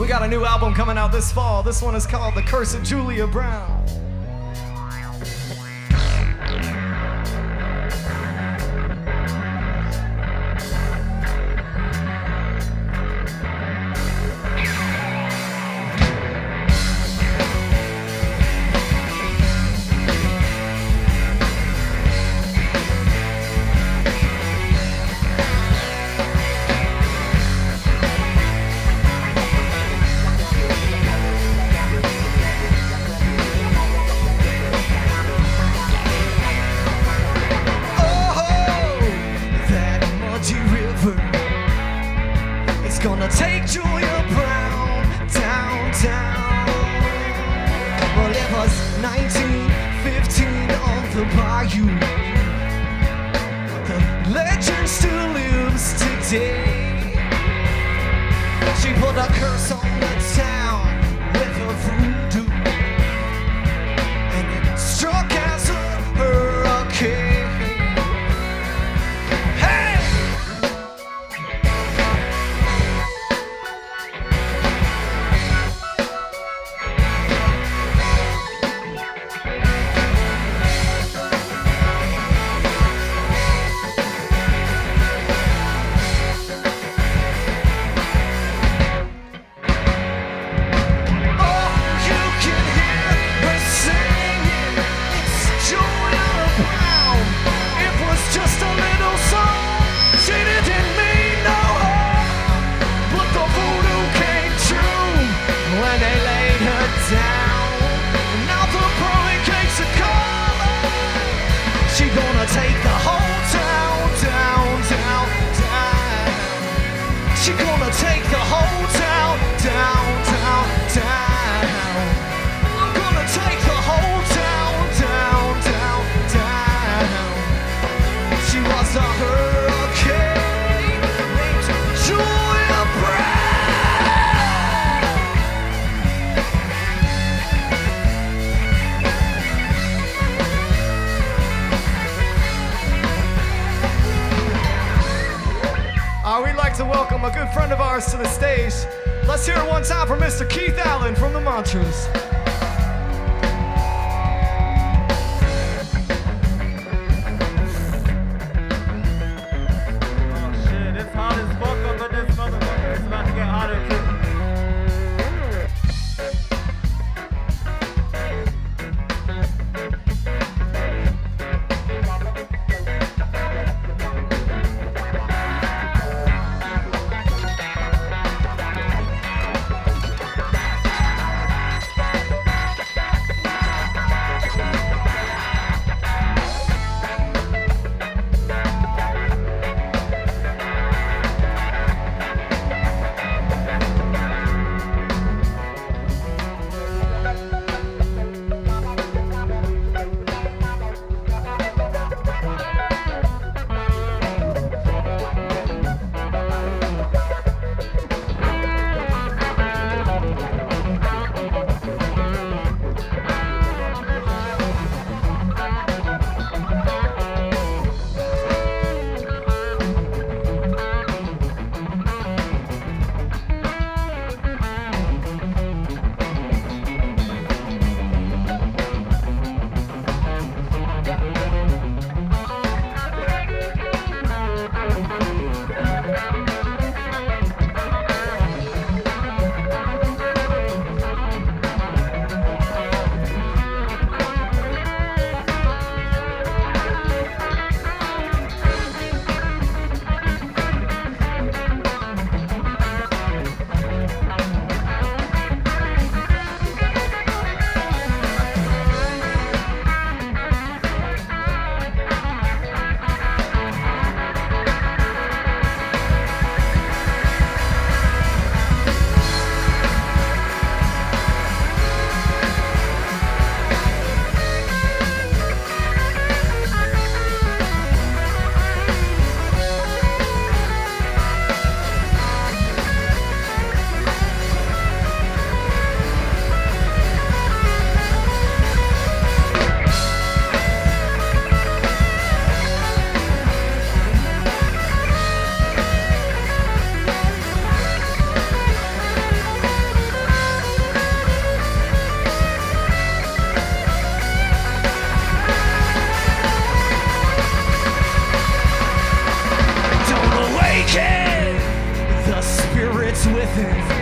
We got a new album coming out this fall. This one is called The Curse of Julia Brown. the bayou. The legend still lives today. She put a curse on the to welcome a good friend of ours to the stage. Let's hear it one time for Mr. Keith Allen from the Mantras. Within.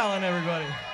Allen, everybody.